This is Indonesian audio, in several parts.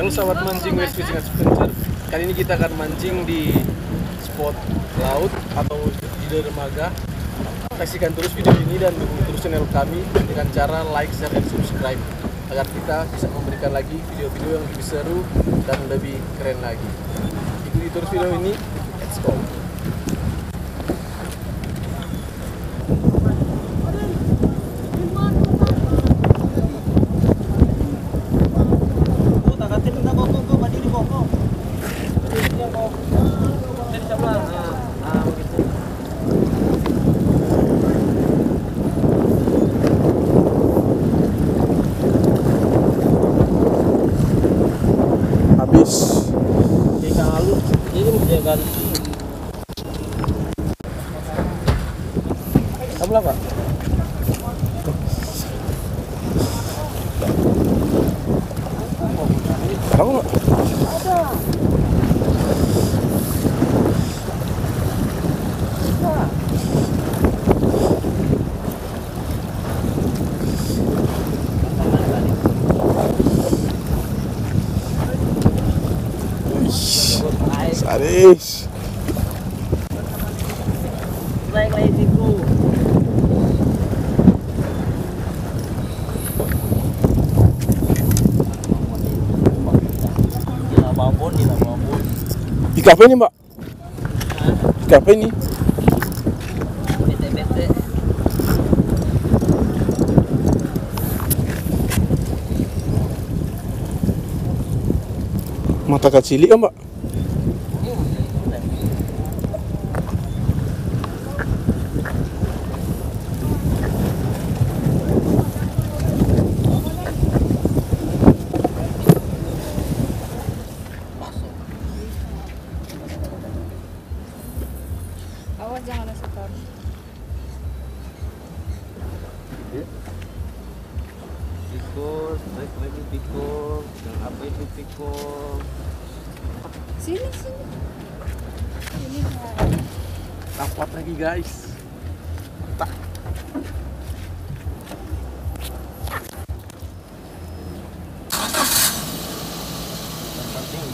Halo sahabat mancing West Fishing Adventure. Kali ini kita akan mancing di spot laut atau di dermaga. Saksikan terus video ini dan dukung terus channel kami dengan cara like, share, dan subscribe agar kita bisa memberikan lagi video-video yang lebih seru dan lebih keren lagi. Ikuti terus video ini. Let's go. Mesti ganti. Kamu lah lagi babon. Di kafe ini mbak? Di kafe? Bete-bete. Mata kecil kan mbak? Awas jangan ada setor. Pikul, naik lagi pikul. Yang apa itu pikul? Sini sini. Ini Kak. Dapat lagi guys. Tak. Penting.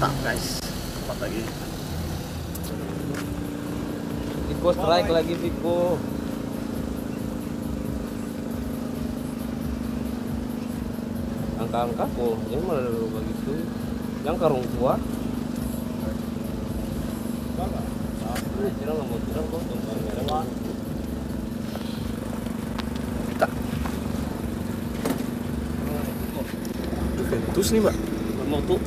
Tak guys. Dapat lagi. Piko strike lagi Piko. Angka-angka kok, ini malah ada begitu. Yang karung tua. Ventus nih mbak. Mau tuh.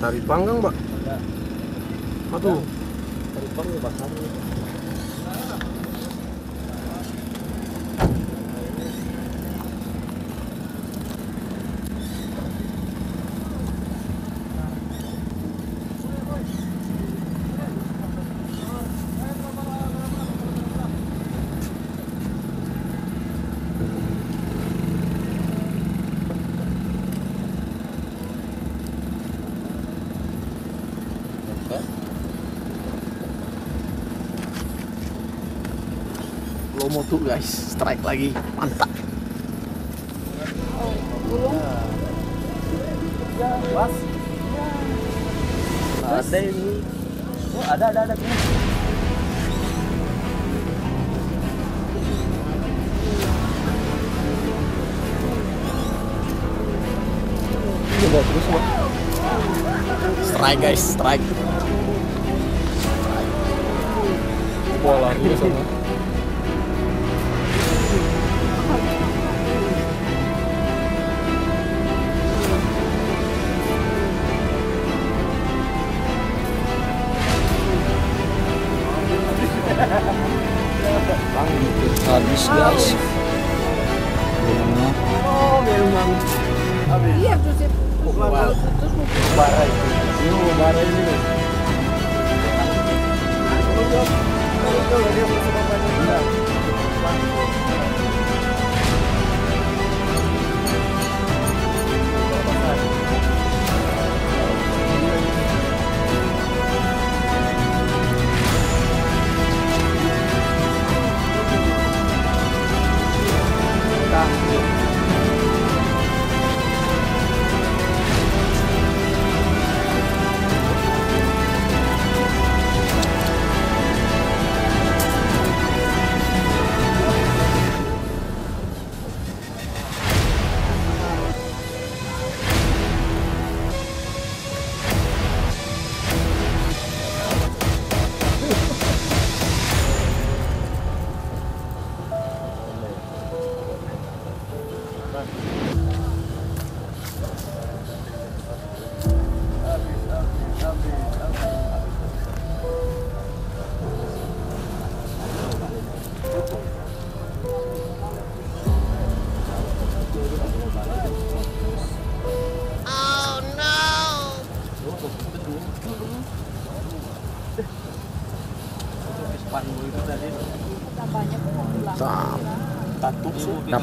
Tari panggang mbak. Aduh. Teripang ya bahkan. Tuh guys. Strike lagi. Mantap. Ada ini. Oh, ada ada ada. Coba terus mbak. Strike guys. Strike. Bola dulu sana. Thank you.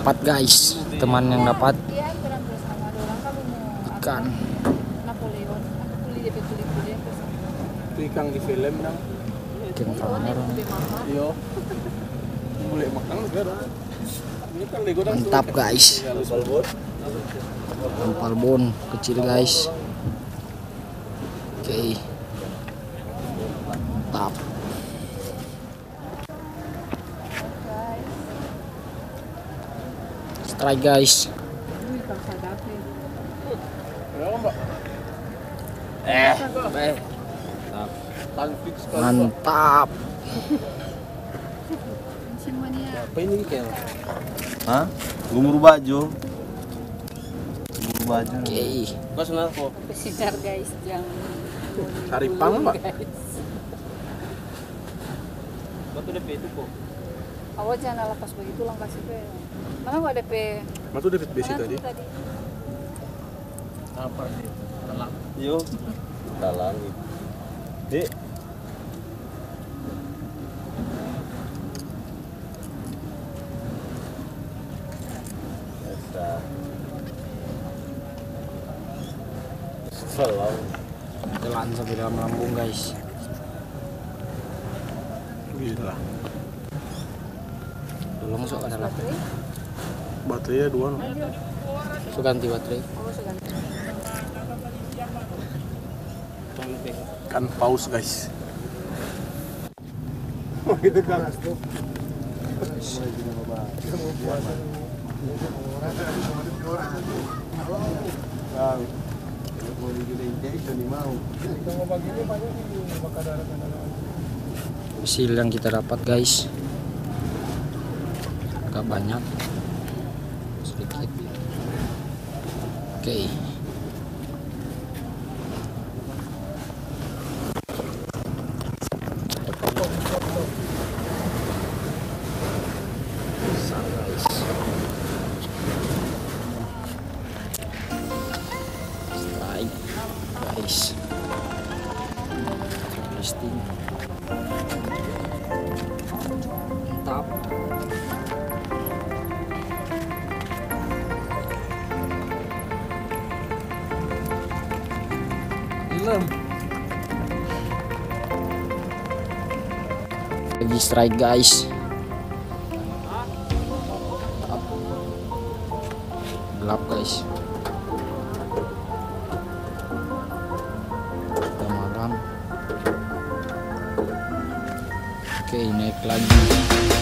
dapat guys teman yang dapat Iya, ikan. Ikan di film nang Ikan kamar. Lebih mahal. iyo boleh makan kan dan Mantap guys. Ampal bon kecil guys. Oke. Mantap. Strike guys. Eh. Mantap. Apa ini kayak hah gumur baju gumur baju Oke. guys, jangan Cari pang, Mbak. guys. batu DP itu kok Awas jangan lepas begitu lang kasih pe. Mana nggak DP? mas tuh dapat besi Mana tadi apa sih dalam yo Biasa. Selalu. Jalan sampai dalam lambung guys. gila Tolong sok ada apa? Baterai? baterainya dua no. Sok ganti baterai. Kan paus guys oh gitu kan Hasil yang kita dapat guys. Agak banyak. Sedikit. Oke. Guys. Interesting. Mantap. Ilem. Lagi strike guys. Gelap guys. Udah malam. Oke naik lagi.